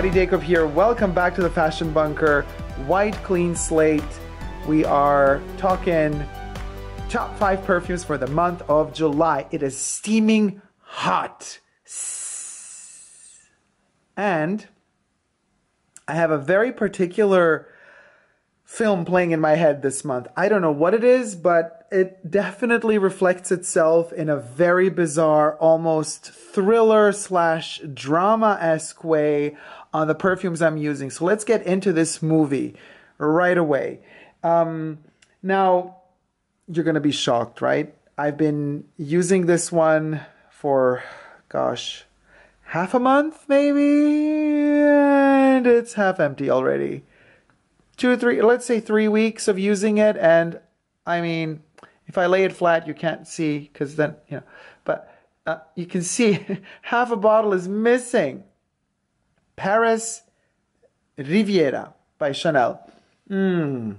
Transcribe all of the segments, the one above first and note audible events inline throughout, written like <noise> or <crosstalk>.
everybody, Dacob here. Welcome back to the Fashion Bunker. White clean slate. We are talking top five perfumes for the month of July. It is steaming hot. And I have a very particular film playing in my head this month. I don't know what it is, but it definitely reflects itself in a very bizarre, almost thriller slash drama esque way on the perfumes I'm using. So let's get into this movie right away. Um, now, you're going to be shocked, right? I've been using this one for, gosh, half a month maybe, and it's half empty already two or three, let's say three weeks of using it. And I mean, if I lay it flat, you can't see because then, you know, but uh, you can see <laughs> half a bottle is missing. Paris Riviera by Chanel. Mmm.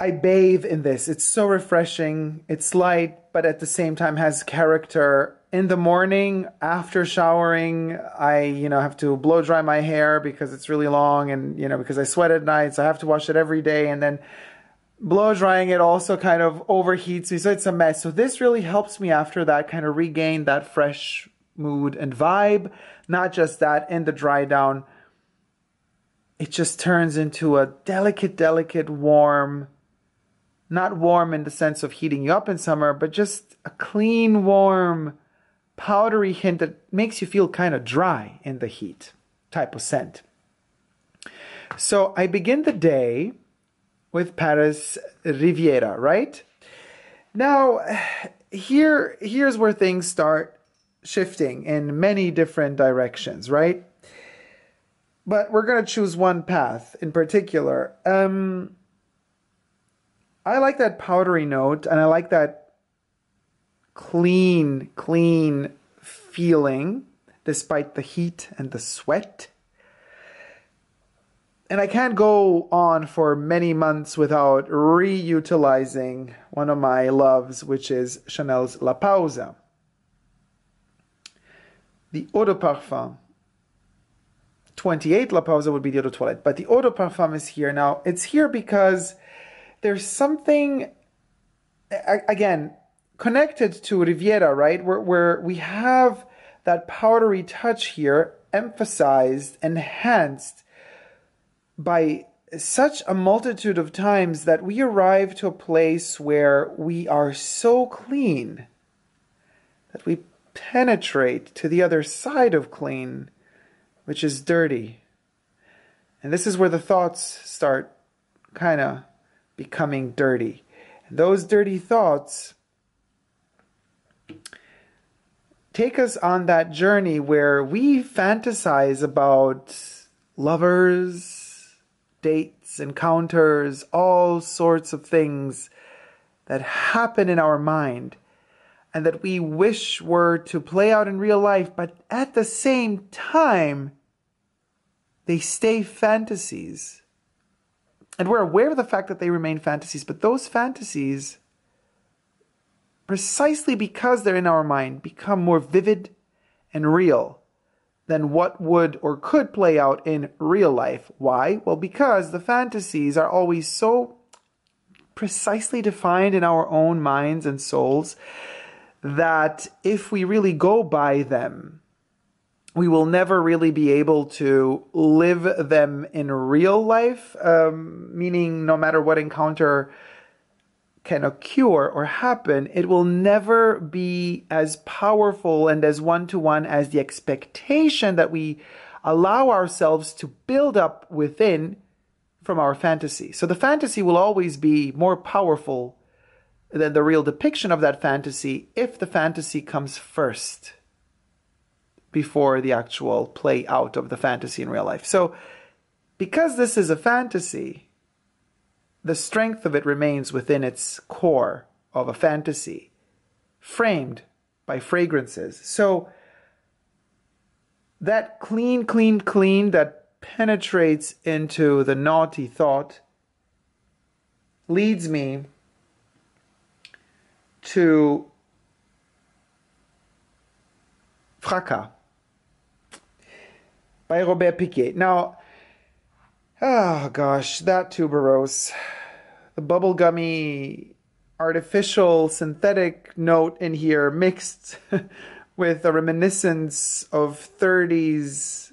I bathe in this. It's so refreshing. It's light, but at the same time has character in the morning after showering i you know have to blow dry my hair because it's really long and you know because i sweat at night so i have to wash it every day and then blow drying it also kind of overheats me so it's a mess so this really helps me after that kind of regain that fresh mood and vibe not just that in the dry down it just turns into a delicate delicate warm not warm in the sense of heating you up in summer but just a clean warm powdery hint that makes you feel kind of dry in the heat type of scent. So I begin the day with Paris Riviera, right? Now, <sighs> here here's where things start shifting in many different directions, right? But we're going to choose one path in particular. Um, I like that powdery note and I like that clean, clean feeling despite the heat and the sweat. And I can't go on for many months without reutilizing one of my loves, which is Chanel's La Pausa. The Eau de Parfum. 28 La Pausa would be the Eau de Toilette, but the Eau de Parfum is here. Now, it's here because there's something, again, connected to Riviera, right? Where, where we have that powdery touch here emphasized, enhanced by such a multitude of times that we arrive to a place where we are so clean that we penetrate to the other side of clean, which is dirty. And this is where the thoughts start kind of becoming dirty. And those dirty thoughts take us on that journey where we fantasize about lovers, dates, encounters, all sorts of things that happen in our mind and that we wish were to play out in real life, but at the same time, they stay fantasies. And we're aware of the fact that they remain fantasies, but those fantasies precisely because they're in our mind, become more vivid and real than what would or could play out in real life. Why? Well, because the fantasies are always so precisely defined in our own minds and souls that if we really go by them, we will never really be able to live them in real life, um, meaning no matter what encounter can occur or happen, it will never be as powerful and as one to one as the expectation that we allow ourselves to build up within from our fantasy. So the fantasy will always be more powerful than the real depiction of that fantasy if the fantasy comes first before the actual play out of the fantasy in real life. So because this is a fantasy, the strength of it remains within its core of a fantasy, framed by fragrances. So that clean, clean, clean that penetrates into the naughty thought leads me to fracas. by Robert Piguet. Now, oh gosh, that tuberose, the bubblegummy artificial synthetic note in here mixed <laughs> with a reminiscence of 30s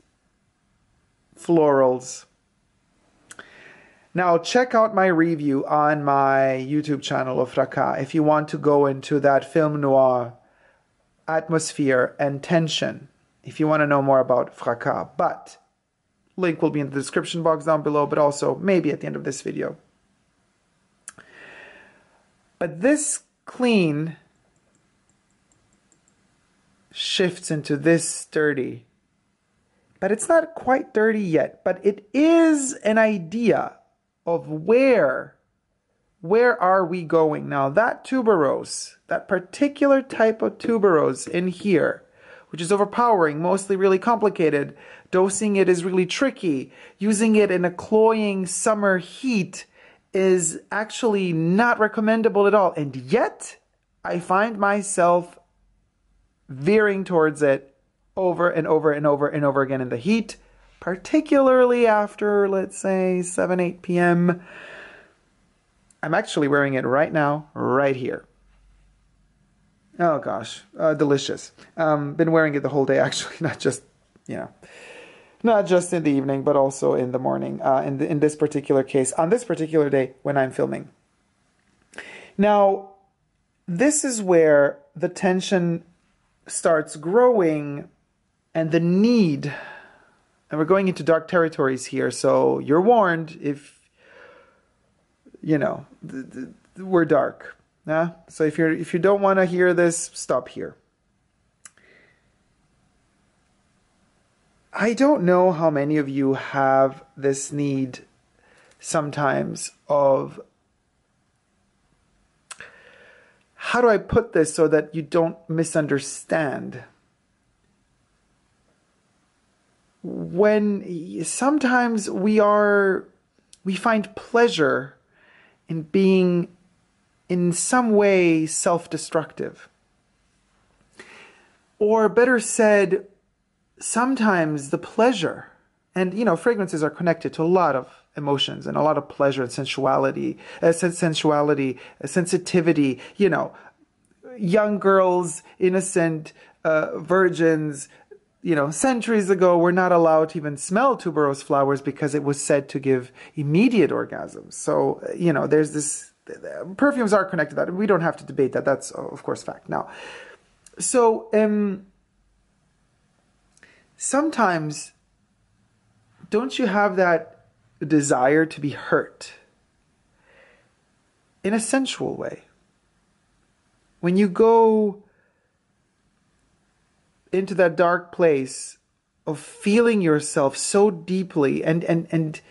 florals. Now, check out my review on my YouTube channel of Fracas if you want to go into that film noir atmosphere and tension, if you want to know more about Fracas. But, link will be in the description box down below, but also maybe at the end of this video. But this clean shifts into this dirty. But it's not quite dirty yet, but it is an idea of where where are we going? Now that tuberose that particular type of tuberose in here which is overpowering mostly really complicated dosing it is really tricky. Using it in a cloying summer heat is actually not recommendable at all. And yet i find myself veering towards it over and over and over and over again in the heat particularly after, let's say, 7, 8 p.m. I'm actually wearing it right now, right here. Oh gosh, uh, delicious. Um, been wearing it the whole day, <laughs> actually, not just, you know, not just in the evening, but also in the morning. Uh, in the, in this particular case, on this particular day when I'm filming. Now, this is where the tension starts growing, and the need and we're going into dark territories here, so you're warned if you know th- th- we're dark. Yeah? So if you're if you don't want to hear this, stop here. I don't know how many of you have this need sometimes of how do I put this so that you don't misunderstand? When sometimes we are we find pleasure in being in some way self-destructive. Or better said sometimes the pleasure and you know fragrances are connected to a lot of emotions and a lot of pleasure and sensuality uh, sensuality uh, sensitivity you know. Young girls innocent uh, virgins you know, centuries ago, we're not allowed to even smell tuberose flowers because it was said to give immediate orgasms. So, you know, there's this, perfumes are connected to that. We don't have to debate that. That's, of course, fact. Now, so, um, sometimes, don't you have that desire to be hurt in a sensual way? When you go into that dark place of feeling yourself so deeply and and and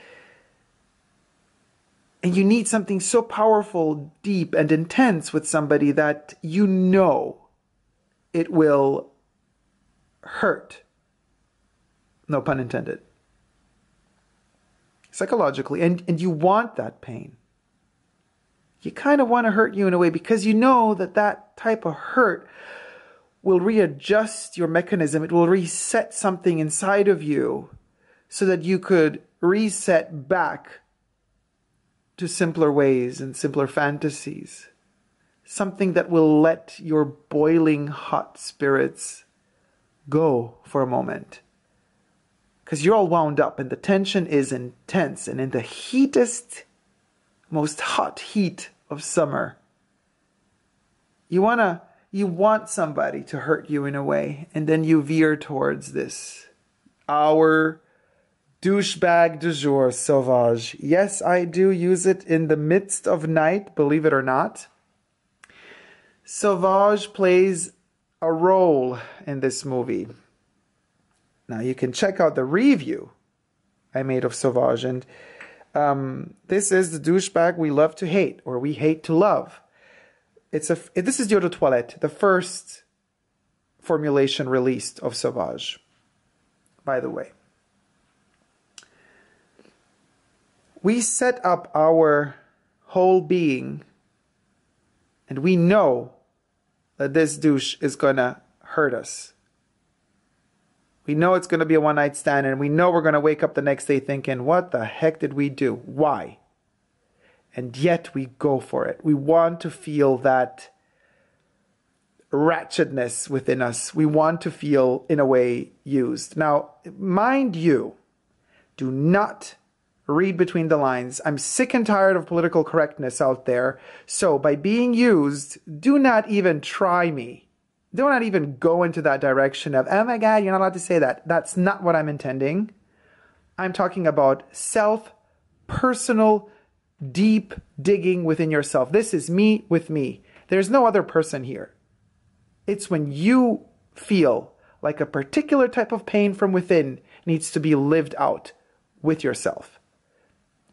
and you need something so powerful, deep and intense with somebody that you know it will hurt. No pun intended. Psychologically, and, and you want that pain. You kind of want to hurt you in a way because you know that that type of hurt will readjust your mechanism. It will reset something inside of you so that you could reset back to simpler ways and simpler fantasies. Something that will let your boiling hot spirits go for a moment. Because you're all wound up and the tension is intense. And in the heatest, most hot heat of summer, you want to you want somebody to hurt you in a way, and then you veer towards this. Our douchebag du jour, Sauvage. Yes, I do use it in the midst of night, believe it or not. Sauvage plays a role in this movie. Now you can check out the review I made of Sauvage, and um, this is the douchebag we love to hate, or we hate to love. It's a this is Eau de Toilette, the first formulation released of Sauvage. By the way, we set up our whole being, and we know that this douche is gonna hurt us. We know it's to be a one night stand, and we know we're to wake up the next day thinking, what the heck did we do? Why? And yet we go for it. We want to feel that ratchetness within us. We want to feel, in a way, used. Now, mind you, do not read between the lines. I'm sick and tired of political correctness out there. So, by being used, do not even try me do not even go into that direction of, oh my God, you're not allowed to say that. That's not what I'm intending. I'm talking about self, personal, deep digging within yourself. This is me with me. There's no other person here. It's when you feel like a particular type of pain from within needs to be lived out with yourself.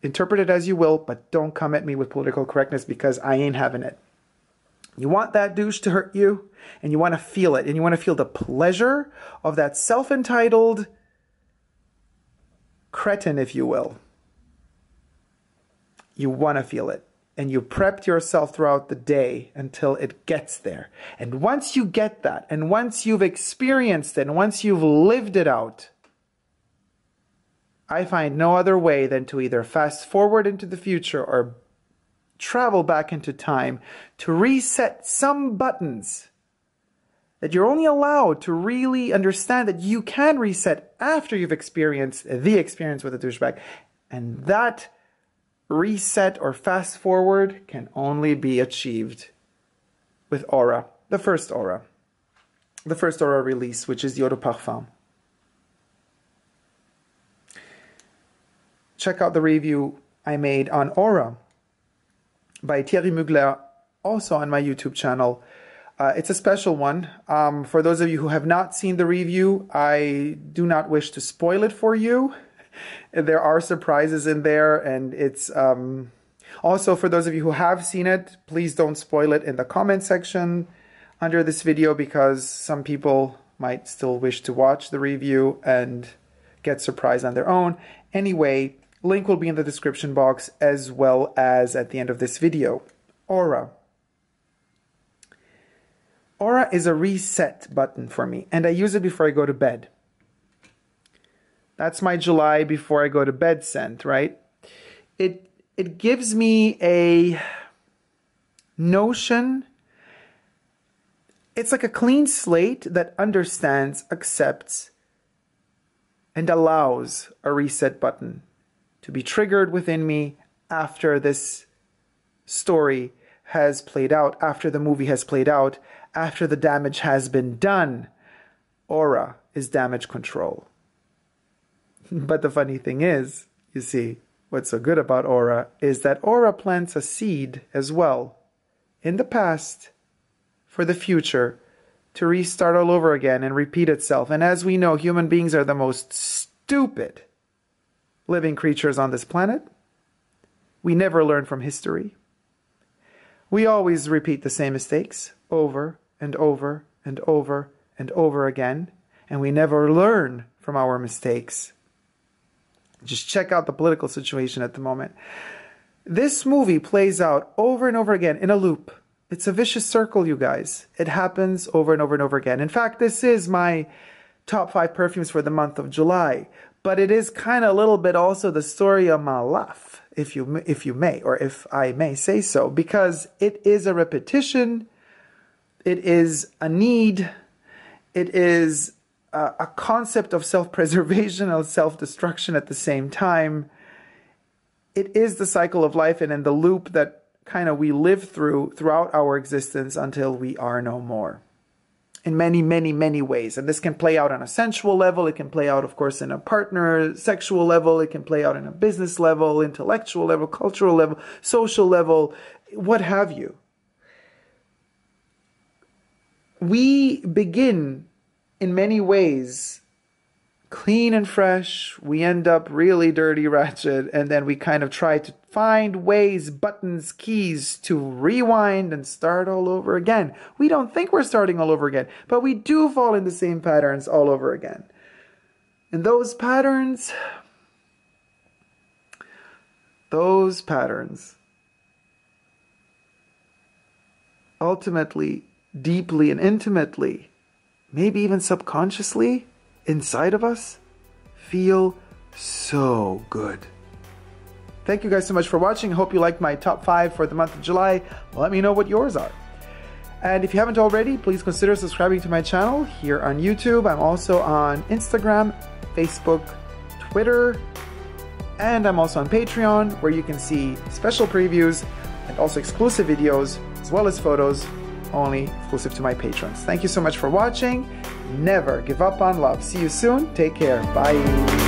Interpret it as you will, but don't come at me with political correctness because I ain't having it. You want that douche to hurt you, and you want to feel it, and you want to feel the pleasure of that self entitled cretin, if you will. You want to feel it, and you prepped yourself throughout the day until it gets there. And once you get that, and once you've experienced it, and once you've lived it out, I find no other way than to either fast forward into the future or travel back into time to reset some buttons that you're only allowed to really understand that you can reset after you've experienced the experience with a douchebag. And that reset or fast forward can only be achieved with Aura, the first Aura, the first Aura release, which is the Eau de Parfum. Check out the review I made on Aura by Thierry Mugler, also on my YouTube channel. Uh, it's a special one. Um, for those of you who have not seen the review, I do not wish to spoil it for you. <laughs> there are surprises in there, and it's um, also for those of you who have seen it, please don't spoil it in the comment section under this video because some people might still wish to watch the review and get surprised on their own. Anyway, Link will be in the description box as well as at the end of this video. Aura. Aura is a reset button for me, and I use it before I go to bed. That's my July before I go to bed scent, right? It it gives me a notion. It's like a clean slate that understands, accepts, and allows a reset button to be triggered within me after this story has played out, after the movie has played out, after the damage has been done. Aura is damage control. <laughs> but the funny thing is, you see, what's so good about Aura is that Aura plants a seed as well in the past for the future to restart all over again and repeat itself. And as we know, human beings are the most stupid living creatures on this planet. We never learn from history. We always repeat the same mistakes over and over and over and over again, and we never learn from our mistakes. Just check out the political situation at the moment. This movie plays out over and over again in a loop. It's a vicious circle, you guys. It happens over and over and over again. In fact, this is my top five perfumes for the month of July but it is kind of a little bit also the story of my life, if you if you may, or if I may say so, because it is a repetition, it is a need, it is a, a concept of self-preservation <laughs> and self-destruction at the same time. It is the cycle of life and in the loop that kind of we live through throughout our existence until we are no more in many, many, many ways. And this can play out on a sensual level. It can play out, of course, in a partner sexual level. It can play out in a business level, intellectual level, cultural level, social level, what have you. We begin in many ways clean and fresh. We end up really dirty, ratchet, and then we kind of try to find ways, buttons, keys to rewind and start all over again. We don't think we're starting all over again, but we do fall in the same patterns all over again. And those patterns, those patterns, ultimately, deeply, and intimately, maybe even subconsciously, inside of us feel so good. Thank you guys so much for watching. Hope you liked my top five for the month of July. Let me know what yours are. And if you haven't already, please consider subscribing to my channel here on YouTube. I'm also on Instagram, Facebook, Twitter, and I'm also on Patreon where you can see special previews and also exclusive videos as well as photos only exclusive to my patrons. Thank you so much for watching. Never give up on love. See you soon. Take care. Bye.